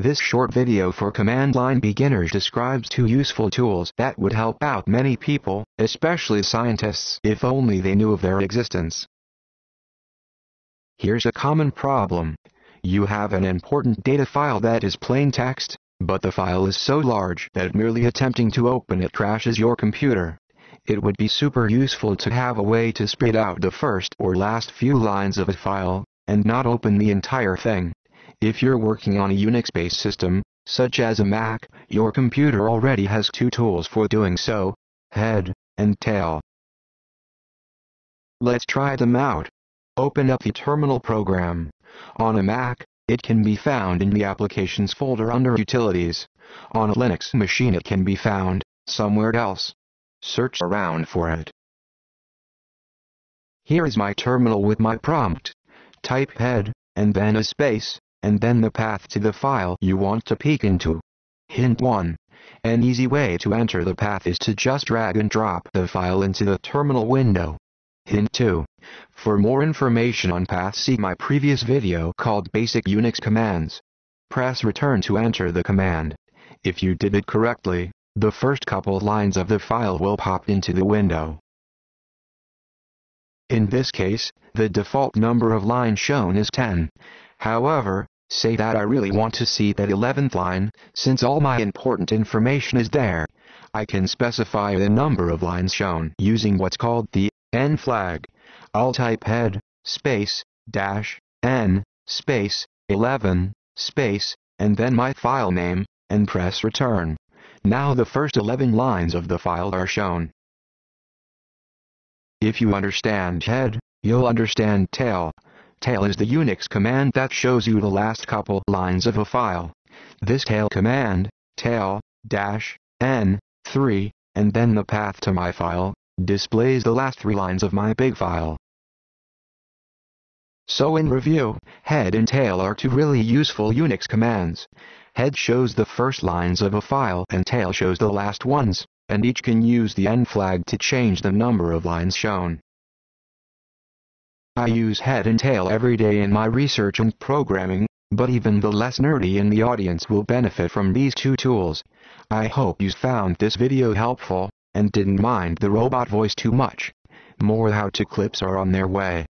This short video for command line beginners describes two useful tools that would help out many people, especially scientists, if only they knew of their existence. Here's a common problem. You have an important data file that is plain text, but the file is so large that merely attempting to open it crashes your computer. It would be super useful to have a way to spit out the first or last few lines of a file, and not open the entire thing. If you're working on a Unix-based system, such as a Mac, your computer already has two tools for doing so, head and tail. Let's try them out. Open up the terminal program. On a Mac, it can be found in the Applications folder under Utilities. On a Linux machine it can be found somewhere else. Search around for it. Here is my terminal with my prompt. Type head, and then a space, and then the path to the file you want to peek into. Hint 1. An easy way to enter the path is to just drag and drop the file into the terminal window. Hint 2. For more information on paths see my previous video called Basic Unix Commands. Press return to enter the command. If you did it correctly, the first couple lines of the file will pop into the window. In this case, the default number of lines shown is 10. However, say that I really want to see that 11th line, since all my important information is there. I can specify the number of lines shown using what's called the n flag. I'll type head, space, dash, n, space, 11, space, and then my file name, and press return. Now the first 11 lines of the file are shown. If you understand head, you'll understand tail. Tail is the Unix command that shows you the last couple lines of a file. This tail command, tail, dash, n, 3, and then the path to my file, displays the last three lines of my big file. So in review, head and tail are two really useful Unix commands. Head shows the first lines of a file and tail shows the last ones, and each can use the n flag to change the number of lines shown. I use head and tail every day in my research and programming, but even the less nerdy in the audience will benefit from these two tools. I hope you found this video helpful, and didn't mind the robot voice too much. More how-to clips are on their way.